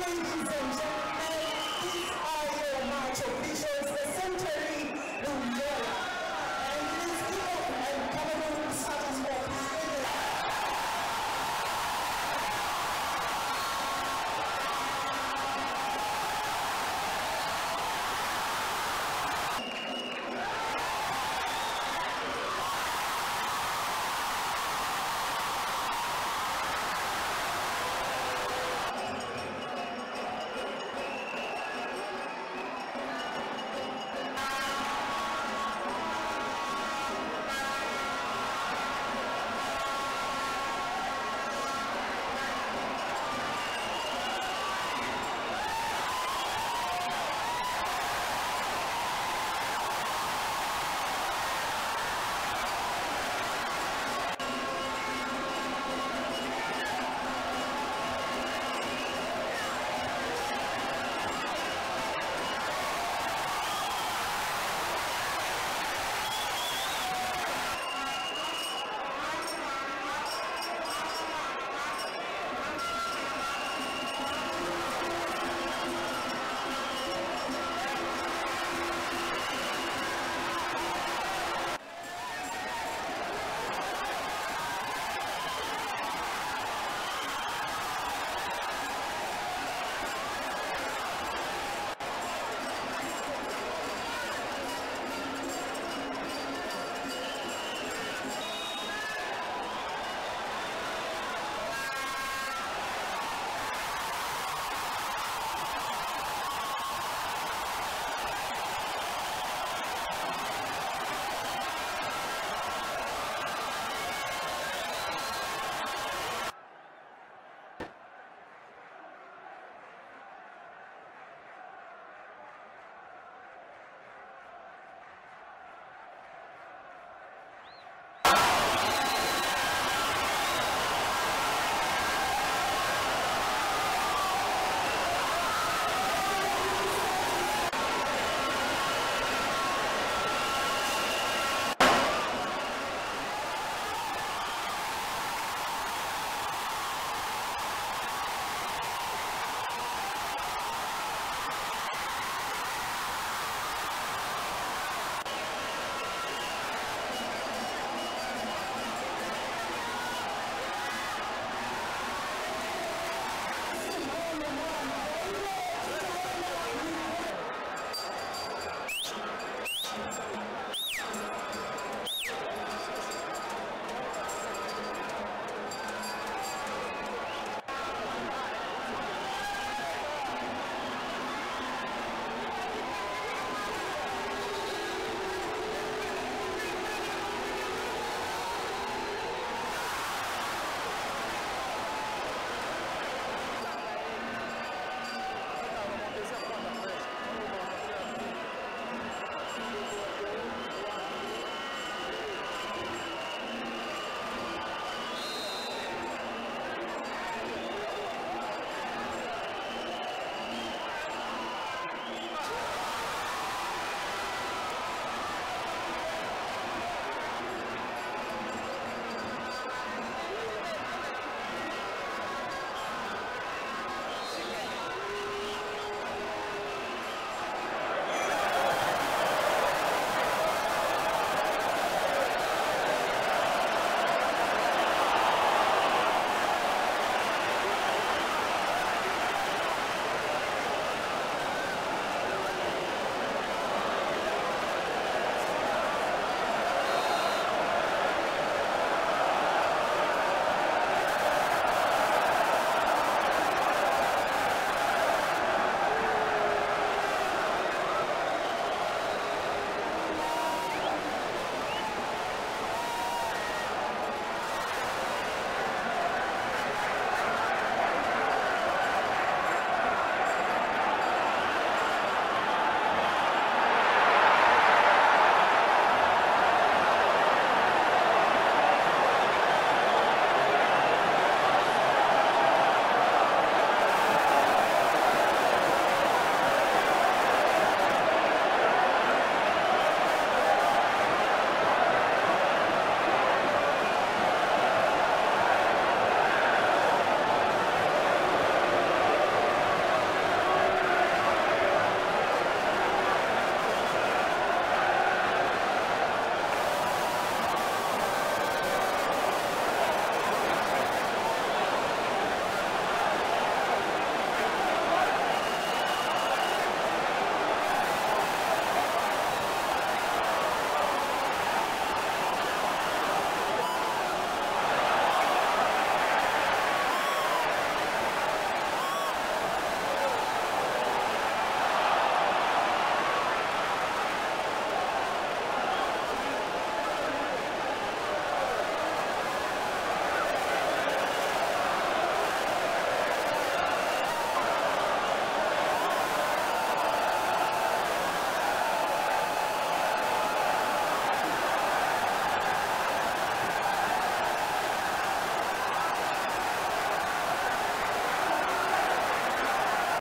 ladies and gentlemen, these are.